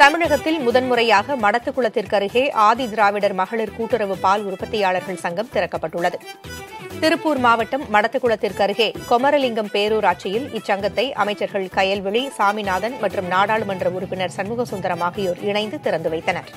தமிழகத்தில் முதன்முறையாக மடத்துக்குளத்திற்கு அருகே ஆதி திராவிடர் மகளிர் கூட்டுறவு பால் உற்பத்தியாளர்கள் சங்கம் திறக்கப்பட்டுள்ளது. திருப்பூர் மாவட்டம் மடத்துக்குளத்திற்கு அருகே கொமரலிங்கம் பேரூராட்சியில் இச்சங்கத்தை அமைச்சர்கள் கயல்விழி சாமிநாதன் மற்றும் நாடாளுமன்ற உறுப்பினர் சண்முகசுந்தரம் ஆகியோர் இணைந்து திறந்து வைத்தனர்.